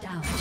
down.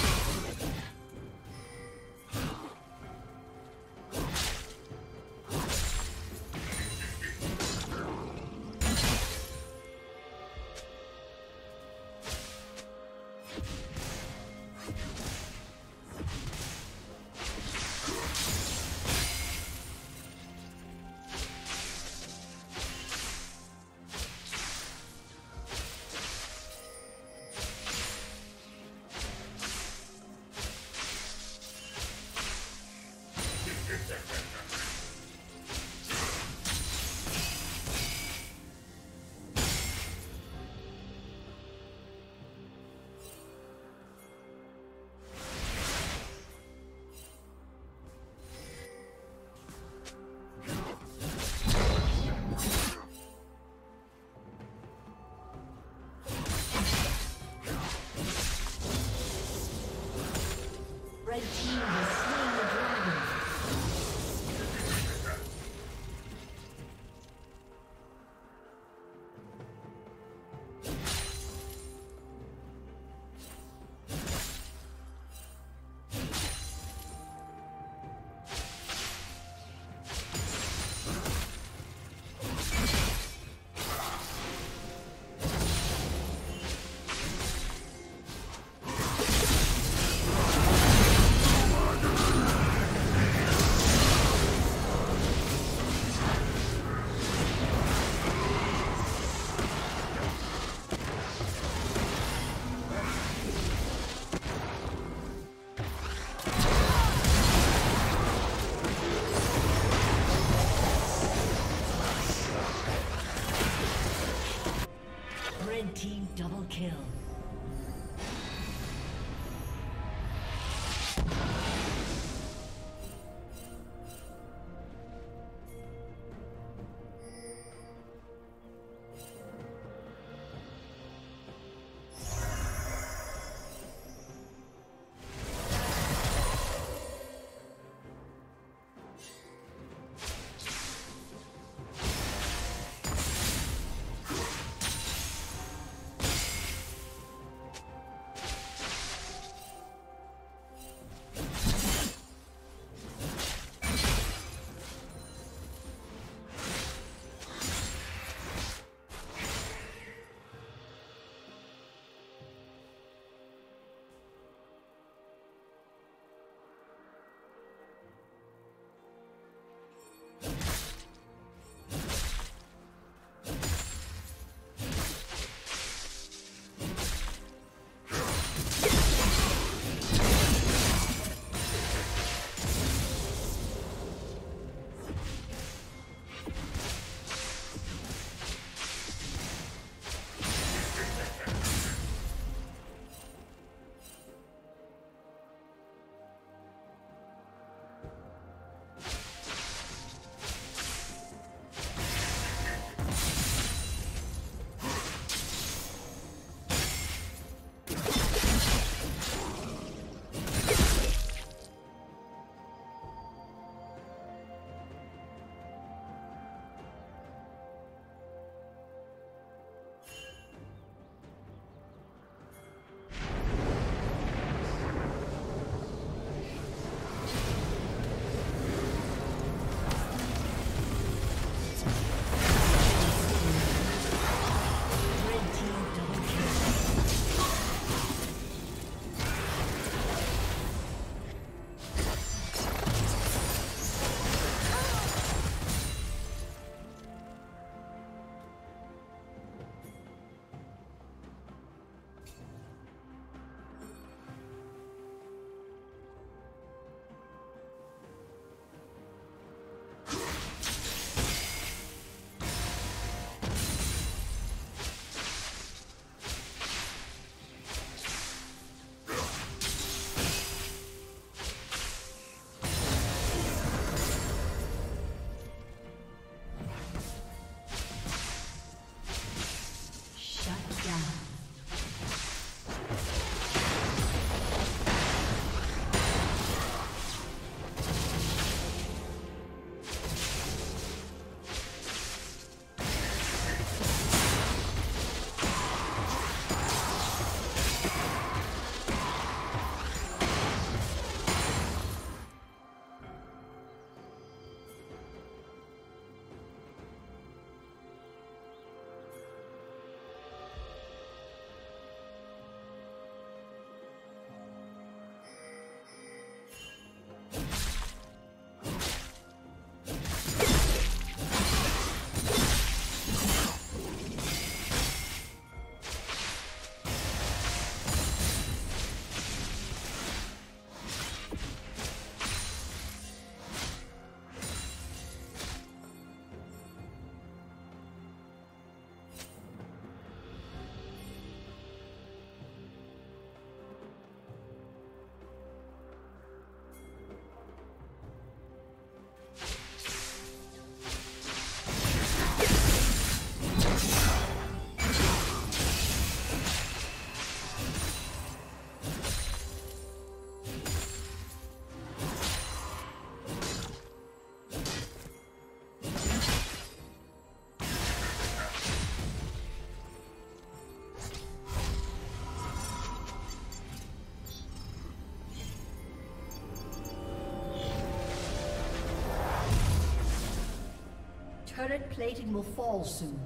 Plating will fall soon.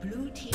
Blue team